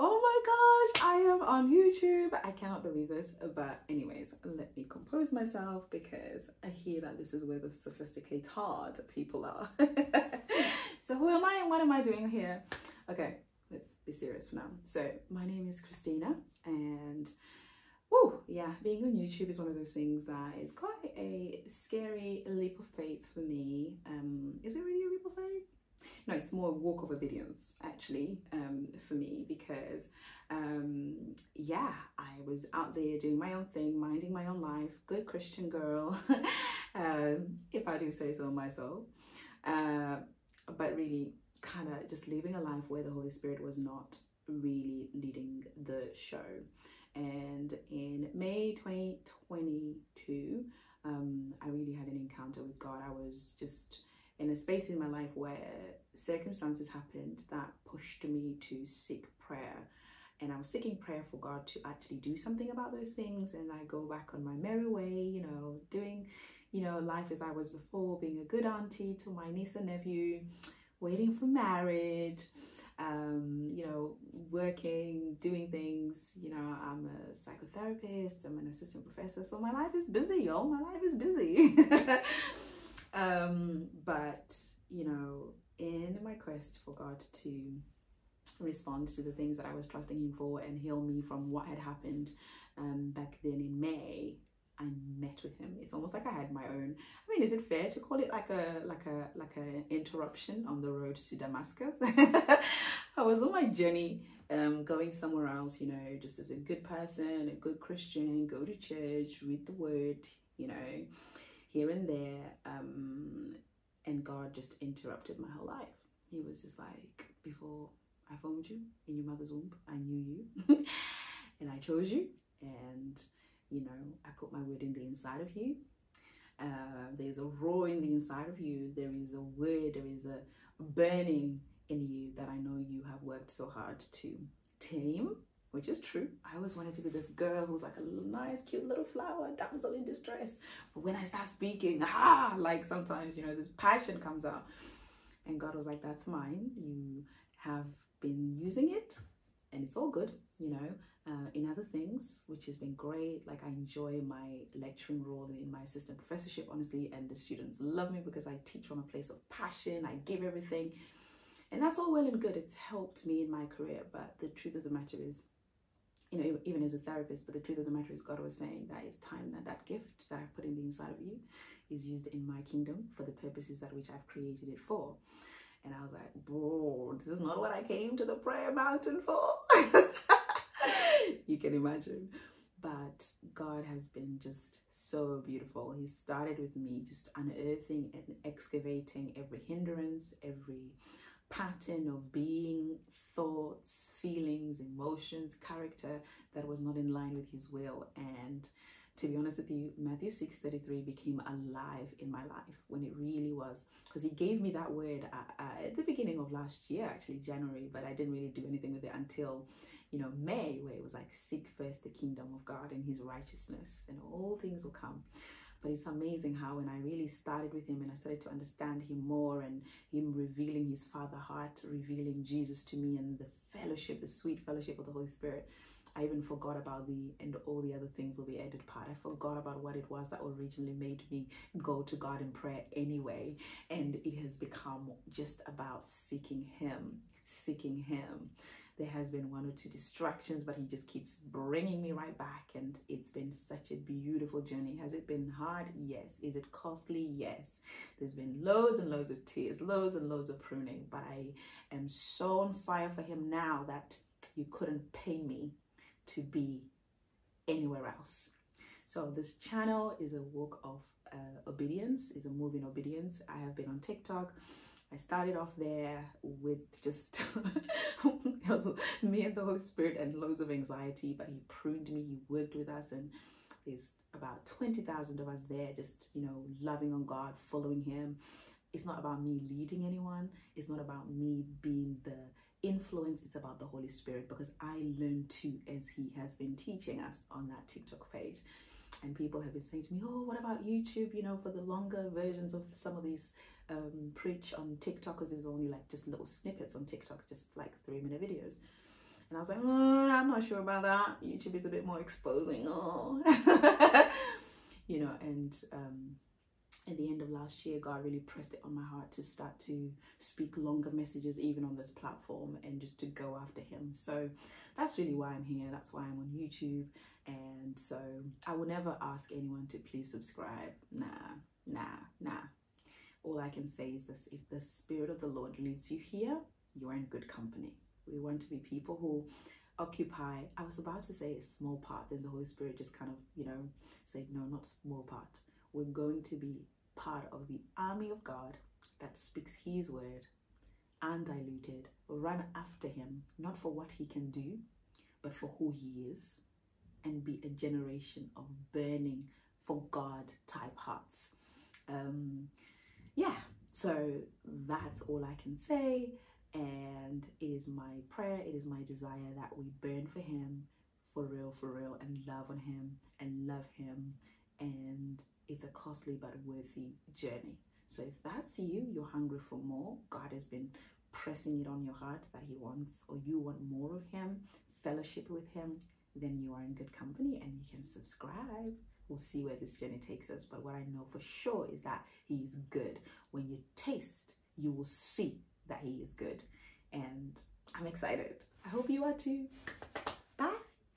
Oh my gosh, I am on YouTube. I cannot believe this. But anyways, let me compose myself because I hear that this is where the sophisticated hard people are. so who am I and what am I doing here? Okay, let's be serious for now. So my name is Christina and Woo, yeah, being on YouTube is one of those things that is quite a scary leap of faith for me. Um, is it really a leap of faith? No, it's more a walk of obedience actually um, for me because um, yeah, I was out there doing my own thing, minding my own life, good Christian girl, um, if I do say so myself. Uh, but really, kind of just living a life where the Holy Spirit was not really leading the show. And in May 2022, um, I really had an encounter with God. I was just space in my life where circumstances happened that pushed me to seek prayer. And I was seeking prayer for God to actually do something about those things. And I go back on my merry way, you know, doing, you know, life as I was before, being a good auntie to my niece and nephew, waiting for marriage, um, you know, working, doing things. You know, I'm a psychotherapist, I'm an assistant professor. So my life is busy, y'all. My life is busy. um, but, you know, in my quest for God to respond to the things that I was trusting Him for and heal me from what had happened um, back then in May, I met with him. It's almost like I had my own. I mean, is it fair to call it like a like a like an interruption on the road to Damascus? I was on my journey, um, going somewhere else. You know, just as a good person, a good Christian, go to church, read the Word. You know, here and there, um, and God just interrupted my whole life. He was just like, before I formed you in your mother's womb, I knew you, and I chose you, and you know, I put my word in the inside of you. Uh, there's a roar in the inside of you. There is a word, there is a burning in you that I know you have worked so hard to tame, which is true. I always wanted to be this girl who's like a nice, cute little flower, damsel in distress. But when I start speaking, ah, like sometimes, you know, this passion comes out. And God was like, that's mine. You have been using it and it's all good, you know uh, in other things, which has been great. Like I enjoy my lecturing role in my assistant professorship, honestly, and the students love me because I teach from a place of passion. I give everything, and that's all well and good. It's helped me in my career, but the truth of the matter is, you know, even as a therapist, but the truth of the matter is, God was saying that it's time that that gift that I've put in the inside of you is used in my kingdom for the purposes that which I've created it for. And I was like, bro, this is not what I came to the prayer mountain for. you can imagine. But God has been just so beautiful. He started with me just unearthing and excavating every hindrance, every pattern of being, thoughts, feelings, emotions, character that was not in line with His will. And to be honest with you, Matthew 6.33 became alive in my life when it really was. Because he gave me that word uh, uh, at the beginning of last year, actually January, but I didn't really do anything with it until you know, May, where it was like, seek first the kingdom of God and his righteousness, and all things will come. But it's amazing how when I really started with him and I started to understand him more and him revealing his father heart, revealing Jesus to me and the fellowship, the sweet fellowship of the Holy Spirit, I even forgot about the and all the other things will be added part. I forgot about what it was that originally made me go to God in prayer anyway. And it has become just about seeking Him, seeking Him there has been one or two distractions, but he just keeps bringing me right back. And it's been such a beautiful journey. Has it been hard? Yes. Is it costly? Yes. There's been loads and loads of tears, loads and loads of pruning, but I am so on fire for him now that you couldn't pay me to be anywhere else. So this channel is a work of uh, obedience, is a move in obedience. I have been on TikTok I started off there with just me and the Holy Spirit and loads of anxiety, but He pruned me, He worked with us, and there's about 20,000 of us there, just, you know, loving on God, following Him. It's not about me leading anyone, it's not about me being the influence, it's about the Holy Spirit because I learned too as He has been teaching us on that TikTok page and people have been saying to me oh what about youtube you know for the longer versions of some of these um, preach on TikTok because there's only like just little snippets on TikTok, just like three minute videos. And I was like, oh, I'm not sure about that. YouTube is a bit more exposing. Oh, you know, and um, at the end of last year, God really pressed it on my heart to start to speak longer messages, even on this platform, and just to go after Him. So that's really why I'm here. That's why I'm on YouTube. And so I will never ask anyone to please subscribe. Nah, nah, nah. All I can say is this if the Spirit of the Lord leads you here, you're in good company. We want to be people who occupy, I was about to say a small part, then the Holy Spirit just kind of, you know, said, no, not small part. We're going to be part of the army of God that speaks His word undiluted, run after Him, not for what He can do, but for who He is, and be a generation of burning for God type hearts. Um, yeah, so that's all I can say. And it is my prayer, it is my desire that we burn for Him for real, for real, and love on Him and love Him and it's a costly but worthy journey. So if that's you, you're hungry for more, God has been pressing it on your heart that He wants, or you want more of Him, fellowship with Him, then you are in good company and you can subscribe. We'll see where this journey takes us. But what I know for sure is that He is good. When you taste, you will see that He is good. And I'm excited. I hope you are too.